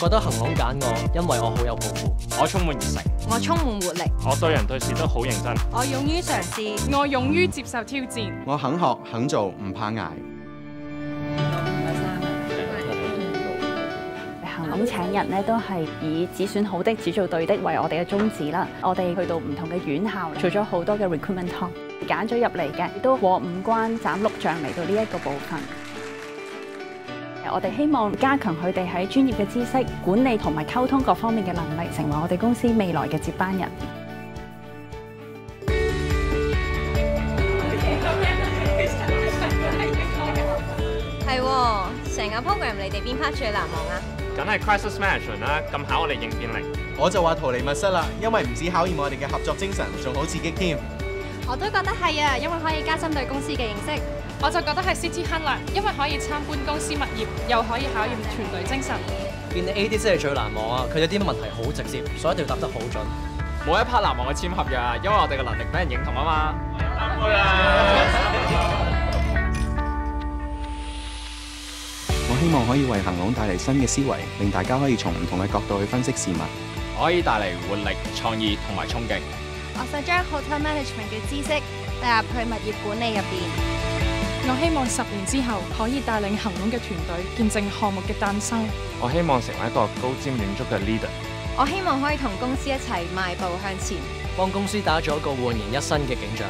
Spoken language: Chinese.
我覺得恒隆揀我，因為我好有抱負。我充滿熱誠，我充滿活力，我對人對事都好認真。我勇於嘗試，我勇於接受挑戰。我肯學肯做，唔怕捱。恒隆請人咧都係以只選好的，只做對的為我哋嘅宗旨啦。我哋去到唔同嘅院校，做咗好多嘅 recruitment talk，揀咗入嚟嘅亦都過五關斬六將嚟到呢一個部分。我哋希望加強佢哋喺專業嘅知識、管理同埋溝通各方面嘅能力，成為我哋公司未來嘅接班人。係成個 program 你哋邊 part 最難忘啊？梗係 crisis management 啦，咁考我哋應變力。我就話逃離密室啦，因為唔止考驗我哋嘅合作精神，仲好刺激添。我都覺得係啊，因為可以加深對公司嘅認識。我就覺得係 City Hunter，因為可以參觀公司物業，又可以考驗團隊精神。變 A D 真係最難忘啊！佢有啲問題好直接，所以一定要答得好準。冇一 part 難忘嘅簽合約，因為我哋嘅能力俾人認同啊嘛。我希望可以為恒隆帶嚟新嘅思維，令大家可以從唔同嘅角度去分析事物。可以帶嚟活力、創意同埋衝勁。我想將 hotel management 嘅知識帶入去物業管理入邊。我希望十年之後可以帶領恒隆嘅團隊見證項目嘅誕生。我希望成為一個高瞻遠瞩嘅 leader。我希望可以同公司一齊邁步向前，幫公司打咗一個煥然一新嘅景象。